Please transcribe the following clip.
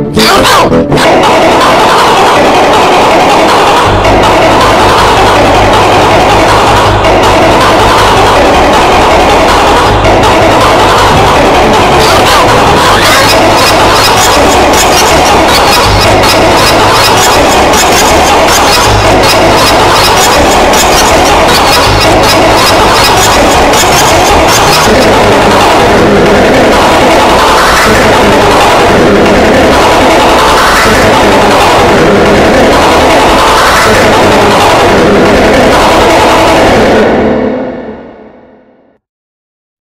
Get